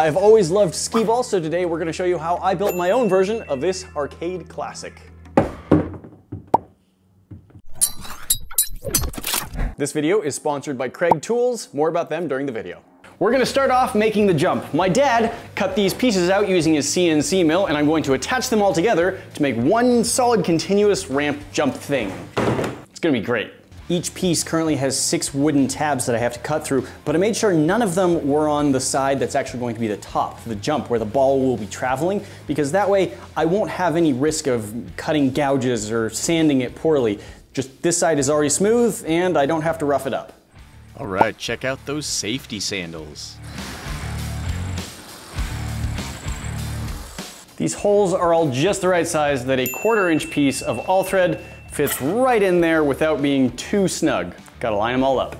I've always loved skee-ball, so today we're gonna show you how I built my own version of this arcade classic. This video is sponsored by Kreg Tools. More about them during the video. We're gonna start off making the jump. My dad cut these pieces out using his CNC mill and I'm going to attach them all together to make one solid continuous ramp jump thing. It's gonna be great. Each piece currently has six wooden tabs that I have to cut through, but I made sure none of them were on the side that's actually going to be the top the jump where the ball will be traveling, because that way I won't have any risk of cutting gouges or sanding it poorly. Just this side is already smooth and I don't have to rough it up. All right, check out those safety sandals. These holes are all just the right size that a quarter inch piece of all thread fits right in there without being too snug. Gotta line them all up.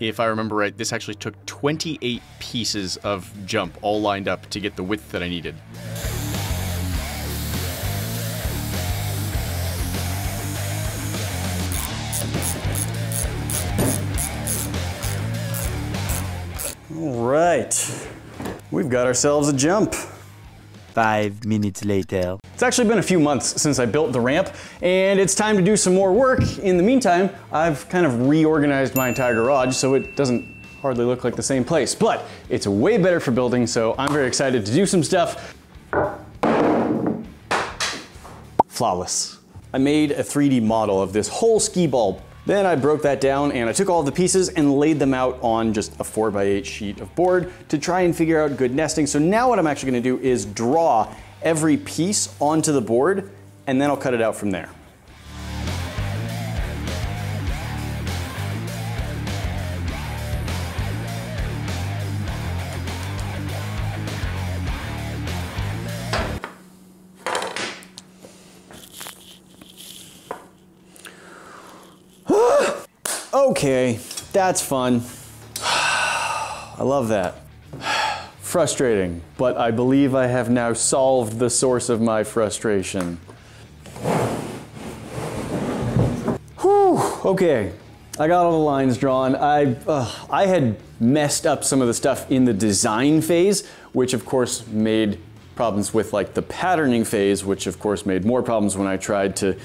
If I remember right, this actually took 28 pieces of jump all lined up to get the width that I needed. All right, we've got ourselves a jump. Five minutes later. It's actually been a few months since I built the ramp, and it's time to do some more work. In the meantime, I've kind of reorganized my entire garage so it doesn't hardly look like the same place, but it's way better for building, so I'm very excited to do some stuff. Flawless. I made a 3D model of this whole skee ball then I broke that down and I took all the pieces and laid them out on just a 4x8 sheet of board to try and figure out good nesting. So now what I'm actually gonna do is draw every piece onto the board and then I'll cut it out from there. Okay, that's fun. I love that. Frustrating, but I believe I have now solved the source of my frustration. Whew, okay. I got all the lines drawn. I, uh, I had messed up some of the stuff in the design phase, which of course made problems with like the patterning phase, which of course made more problems when I tried to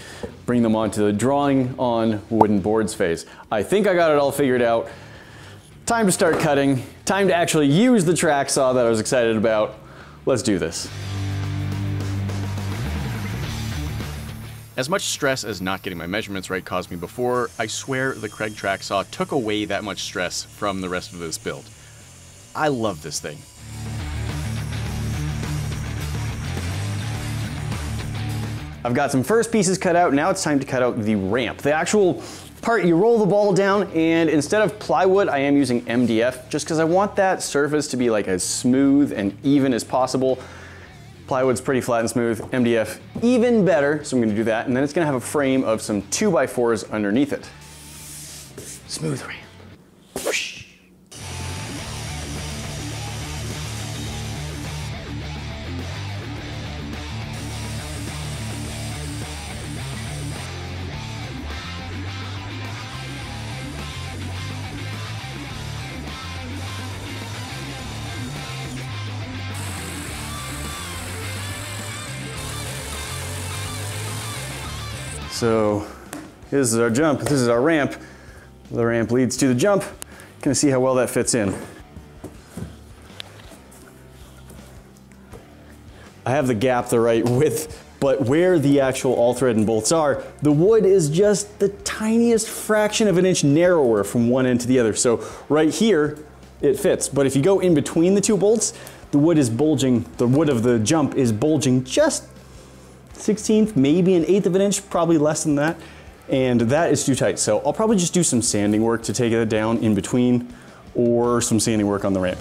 bring them onto the drawing on wooden boards phase. I think I got it all figured out. Time to start cutting. Time to actually use the track saw that I was excited about. Let's do this. As much stress as not getting my measurements right caused me before, I swear the Kreg track saw took away that much stress from the rest of this build. I love this thing. I've got some first pieces cut out. Now it's time to cut out the ramp. The actual part, you roll the ball down and instead of plywood, I am using MDF just because I want that surface to be like as smooth and even as possible. Plywood's pretty flat and smooth, MDF even better, so I'm gonna do that. And then it's gonna have a frame of some two by fours underneath it. Smooth ramp. Whoosh. So this is our jump, this is our ramp. The ramp leads to the jump. Gonna see how well that fits in. I have the gap the right width, but where the actual all thread and bolts are, the wood is just the tiniest fraction of an inch narrower from one end to the other. So right here, it fits. But if you go in between the two bolts, the wood is bulging, the wood of the jump is bulging just 16th, maybe an eighth of an inch, probably less than that. And that is too tight. So I'll probably just do some sanding work to take it down in between or some sanding work on the ramp.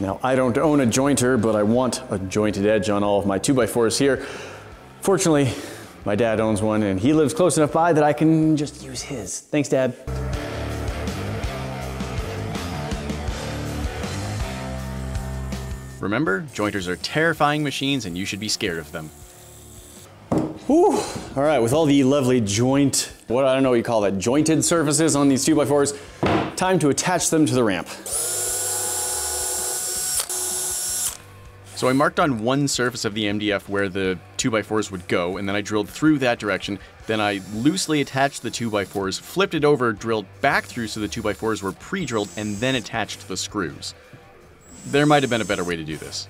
Now, I don't own a jointer, but I want a jointed edge on all of my 2x4s here. Fortunately, my dad owns one and he lives close enough by that I can just use his. Thanks, Dad. Remember, jointers are terrifying machines and you should be scared of them. Whew. All right, with all the lovely joint, what I don't know what you call that, jointed surfaces on these 2x4s, time to attach them to the ramp. So I marked on one surface of the MDF where the 2x4s would go, and then I drilled through that direction. Then I loosely attached the 2x4s, flipped it over, drilled back through so the 2x4s were pre-drilled, and then attached the screws. There might have been a better way to do this.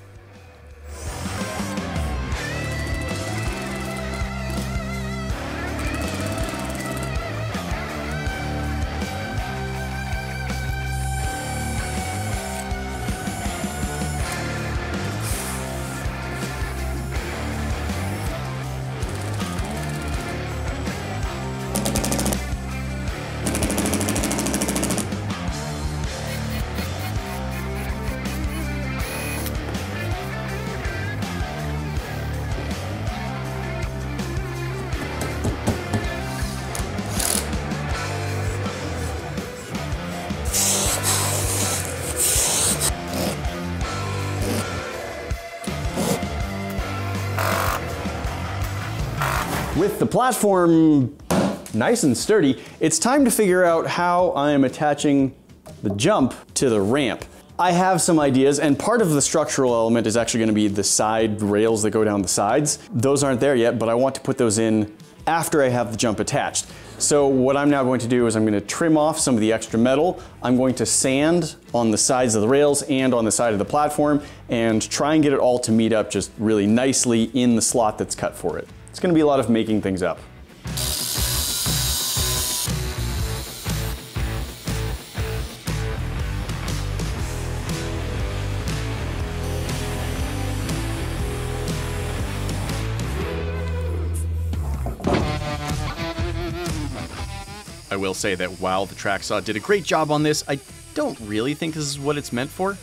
Platform nice and sturdy, it's time to figure out how I am attaching the jump to the ramp. I have some ideas, and part of the structural element is actually gonna be the side rails that go down the sides. Those aren't there yet, but I want to put those in after I have the jump attached. So what I'm now going to do is I'm going to trim off some of the extra metal. I'm going to sand on the sides of the rails and on the side of the platform and try and get it all to meet up just really nicely in the slot that's cut for it. It's going to be a lot of making things up. I will say that while the track saw did a great job on this, I don't really think this is what it's meant for.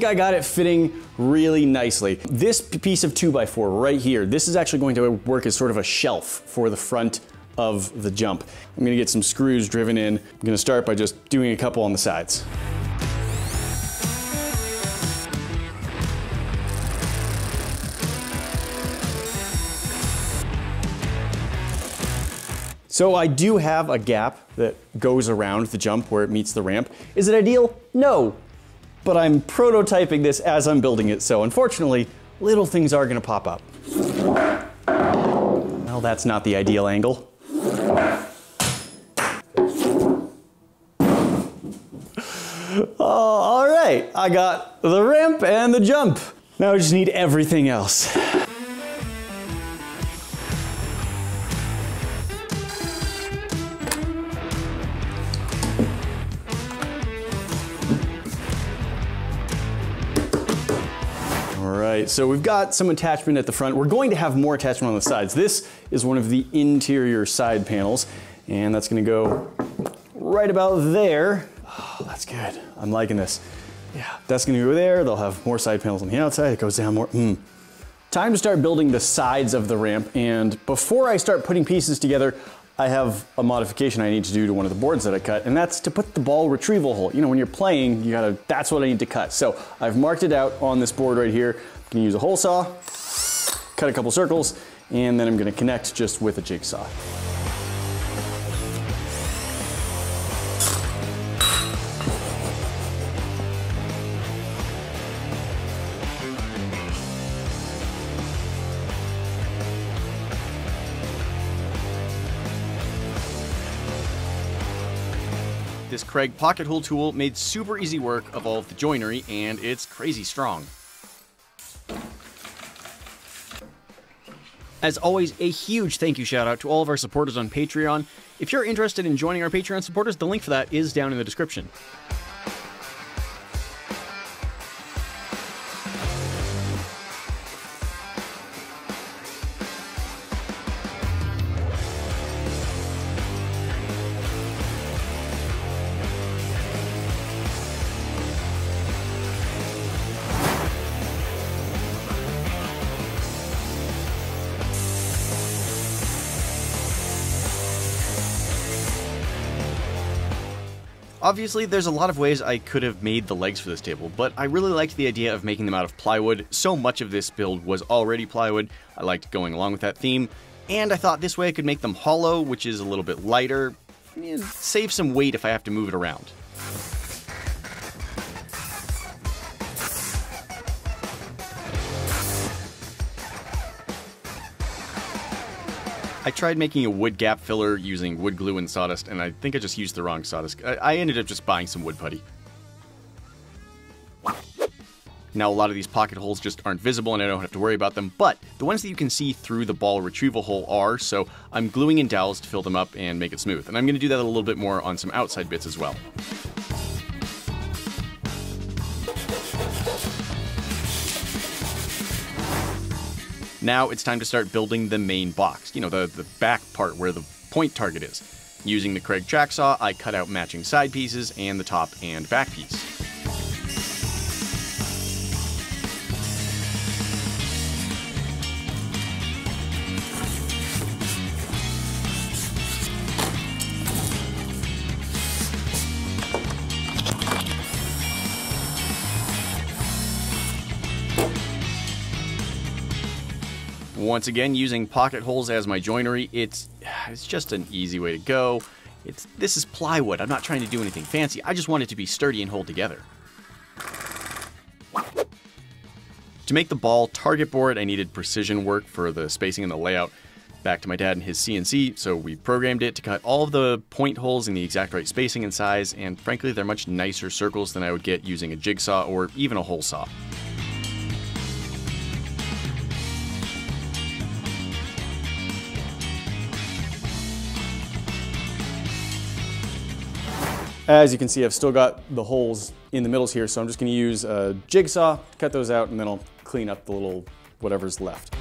Think I got it fitting really nicely. This piece of 2x4 right here, this is actually going to work as sort of a shelf for the front of the jump. I'm gonna get some screws driven in. I'm gonna start by just doing a couple on the sides. So I do have a gap that goes around the jump where it meets the ramp. Is it ideal? No, but I'm prototyping this as I'm building it, so unfortunately, little things are gonna pop up. Well, that's not the ideal angle. Oh, all right, I got the ramp and the jump. Now I just need everything else. Right, so we've got some attachment at the front. We're going to have more attachment on the sides. This is one of the interior side panels, and that's gonna go right about there. Oh, that's good. I'm liking this. Yeah, that's gonna go there. They'll have more side panels on the outside. It goes down more. Mm. Time to start building the sides of the ramp, and before I start putting pieces together, I have a modification I need to do to one of the boards that I cut, and that's to put the ball retrieval hole. You know, when you're playing, you gotta, that's what I need to cut. So I've marked it out on this board right here. I'm gonna use a hole saw, cut a couple circles, and then I'm gonna connect just with a jigsaw. This Kreg pocket hole tool made super easy work of all of the joinery, and it's crazy strong. As always, a huge thank you shout out to all of our supporters on Patreon. If you're interested in joining our Patreon supporters, the link for that is down in the description. Obviously, there's a lot of ways I could have made the legs for this table, but I really liked the idea of making them out of plywood. So much of this build was already plywood. I liked going along with that theme, and I thought this way I could make them hollow, which is a little bit lighter, save some weight if I have to move it around. I tried making a wood gap filler using wood glue and sawdust, and I think I just used the wrong sawdust. I, I ended up just buying some wood putty. Now, a lot of these pocket holes just aren't visible and I don't have to worry about them, but the ones that you can see through the ball retrieval hole are, so I'm gluing in dowels to fill them up and make it smooth. And I'm going to do that a little bit more on some outside bits as well. Now it's time to start building the main box, you know, the, the back part where the point target is. Using the Kreg track saw, I cut out matching side pieces and the top and back piece. Once again, using pocket holes as my joinery, it's it's just an easy way to go. It's This is plywood. I'm not trying to do anything fancy. I just want it to be sturdy and hold together. To make the ball target board, I needed precision work for the spacing and the layout. Back to my dad and his CNC, so we programmed it to cut all of the point holes in the exact right spacing and size, and frankly, they're much nicer circles than I would get using a jigsaw or even a hole saw. As you can see, I've still got the holes in the middles here, so I'm just gonna use a jigsaw, cut those out, and then I'll clean up the little whatever's left.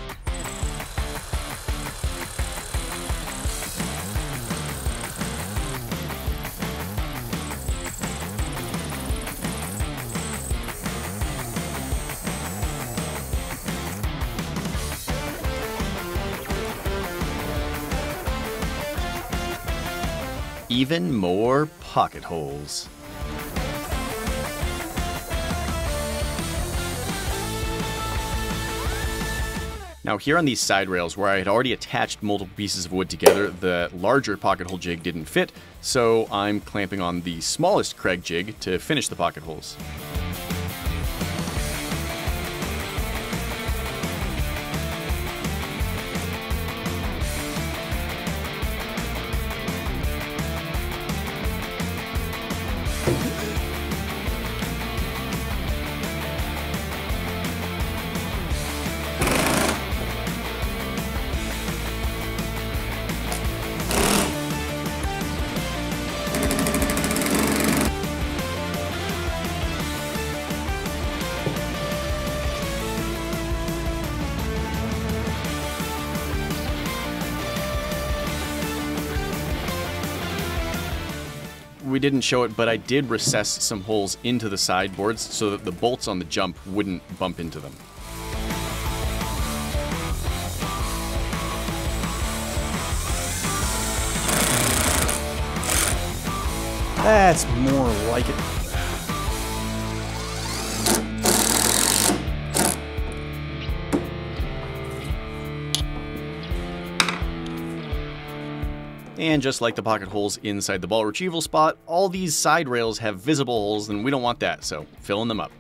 Even more pocket holes. Now here on these side rails where I had already attached multiple pieces of wood together, the larger pocket hole jig didn't fit, so I'm clamping on the smallest Kreg jig to finish the pocket holes. We didn't show it, but I did recess some holes into the sideboards so that the bolts on the jump wouldn't bump into them. That's more like it. And just like the pocket holes inside the ball retrieval spot, all these side rails have visible holes and we don't want that, so filling them up.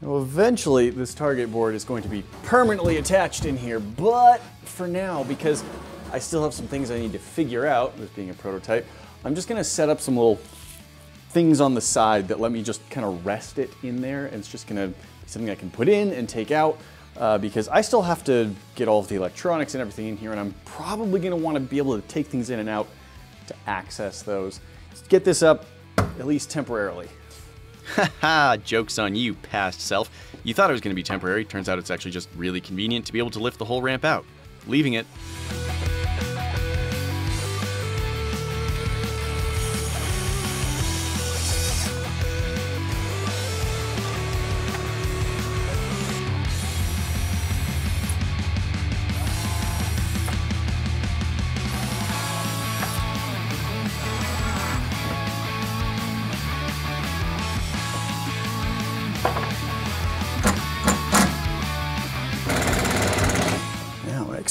Well, eventually this target board is going to be permanently attached in here, but for now, because I still have some things I need to figure out, this being a prototype, I'm just gonna set up some little things on the side that let me just kind of rest it in there. And it's just gonna be something I can put in and take out uh, because I still have to get all of the electronics and everything in here and I'm probably gonna wanna be able to take things in and out to access those. Let's get this up, at least temporarily. Haha, joke's on you, past self. You thought it was going to be temporary, turns out it's actually just really convenient to be able to lift the whole ramp out. Leaving it.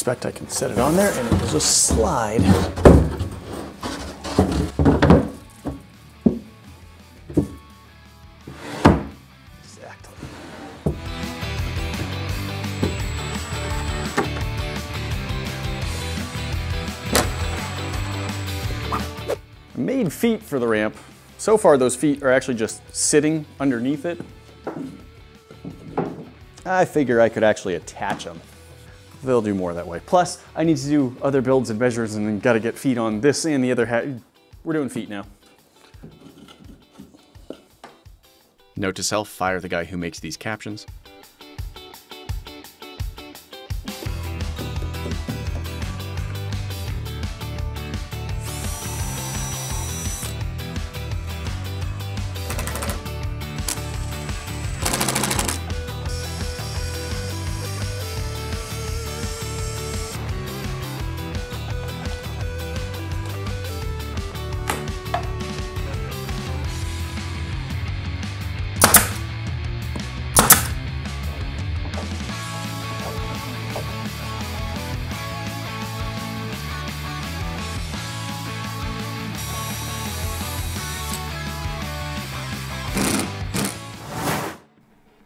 Expect I can set it on there and it will just slide. Exactly. Made feet for the ramp. So far those feet are actually just sitting underneath it. I figure I could actually attach them. They'll do more that way. Plus, I need to do other builds and measures and then gotta get feet on this and the other hat. We're doing feet now. Note to self, fire the guy who makes these captions.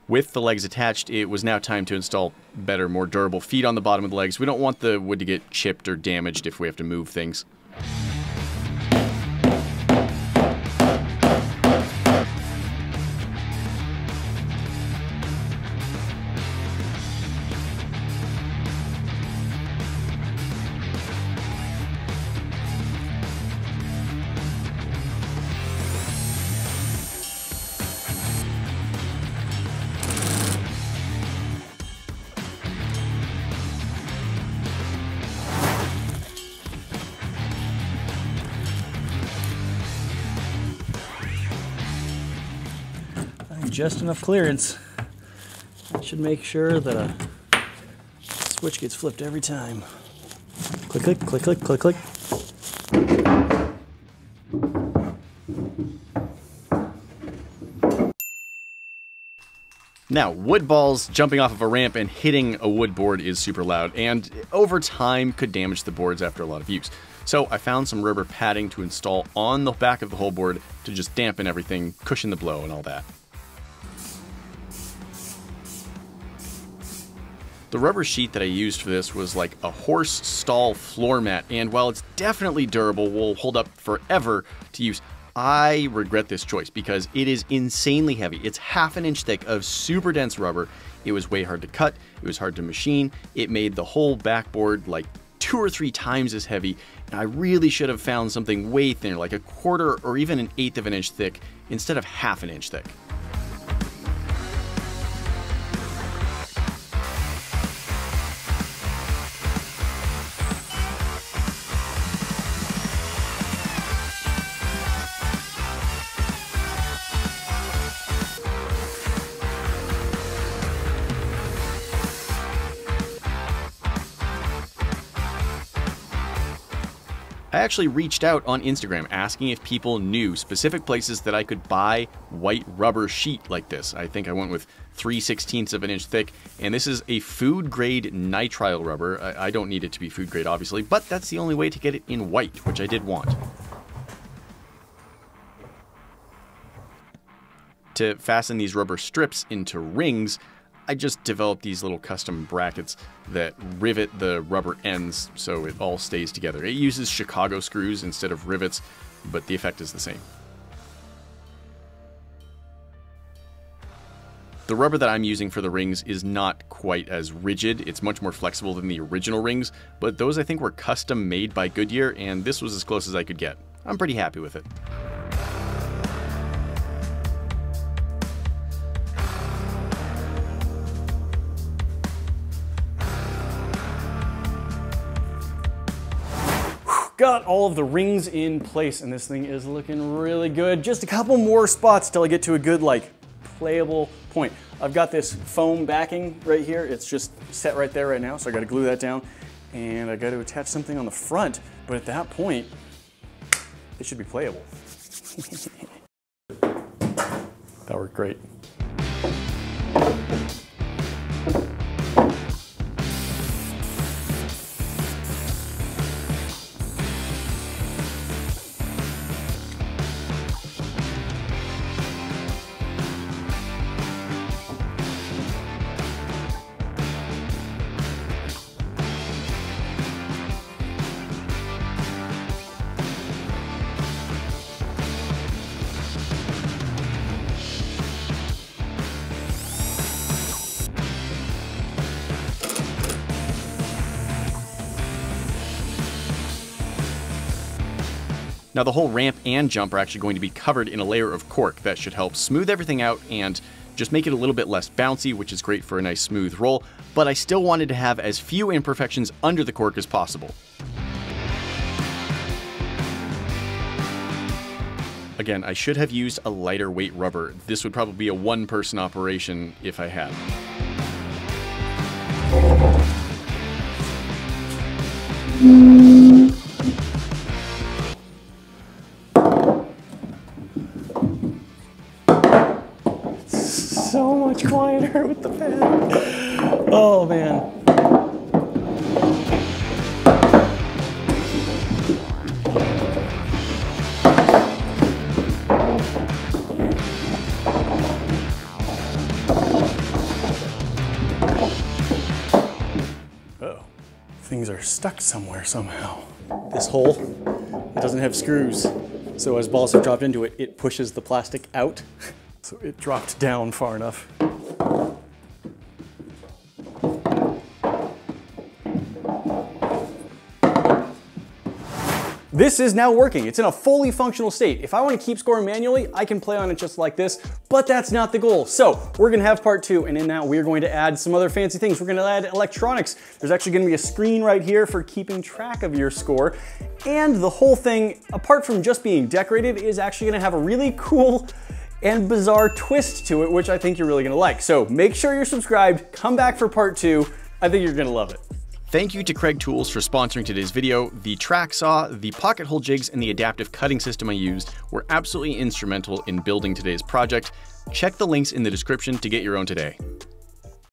With the legs attached, it was now time to install better, more durable feet on the bottom of the legs. We don't want the wood to get chipped or damaged if we have to move things. Just enough clearance. Should make sure that a switch gets flipped every time. Click, click, click, click, click, click. Now, wood balls jumping off of a ramp and hitting a wood board is super loud, and over time could damage the boards after a lot of use. So I found some rubber padding to install on the back of the whole board to just dampen everything, cushion the blow, and all that. The rubber sheet that I used for this was like a horse stall floor mat, and while it's definitely durable, will hold up forever to use, I regret this choice because it is insanely heavy. It's half an inch thick of super dense rubber. It was way hard to cut, it was hard to machine, it made the whole backboard like two or three times as heavy, and I really should have found something way thinner, like a quarter or even an eighth of an inch thick, instead of half an inch thick. I actually reached out on Instagram asking if people knew specific places that I could buy white rubber sheet like this. I think I went with 3 16ths of an inch thick, and this is a food grade nitrile rubber. I, I don't need it to be food grade, obviously, but that's the only way to get it in white, which I did want. To fasten these rubber strips into rings, I just developed these little custom brackets that rivet the rubber ends so it all stays together. It uses Chicago screws instead of rivets, but the effect is the same. The rubber that I'm using for the rings is not quite as rigid. It's much more flexible than the original rings, but those I think were custom made by Goodyear, and this was as close as I could get. I'm pretty happy with it. Got all of the rings in place and this thing is looking really good. Just a couple more spots till I get to a good like playable point. I've got this foam backing right here. It's just set right there right now, so I gotta glue that down. And I gotta attach something on the front, but at that point, it should be playable. that worked great. Now the whole ramp and jump are actually going to be covered in a layer of cork that should help smooth everything out and just make it a little bit less bouncy, which is great for a nice smooth roll, but I still wanted to have as few imperfections under the cork as possible. Again, I should have used a lighter weight rubber. This would probably be a one person operation if I had. So quieter with the fan. Oh man. Oh, things are stuck somewhere somehow. This hole, it doesn't have screws. So as balls have dropped into it, it pushes the plastic out. So it dropped down far enough. This is now working. It's in a fully functional state. If I want to keep scoring manually, I can play on it just like this, but that's not the goal. So we're gonna have part two, and in that we're going to add some other fancy things. We're gonna add electronics. There's actually gonna be a screen right here for keeping track of your score. And the whole thing, apart from just being decorated, is actually gonna have a really cool and bizarre twist to it, which I think you're really gonna like. So make sure you're subscribed, come back for part two. I think you're gonna love it. Thank you to Kreg Tools for sponsoring today's video. The track saw, the pocket hole jigs, and the adaptive cutting system I used were absolutely instrumental in building today's project. Check the links in the description to get your own today.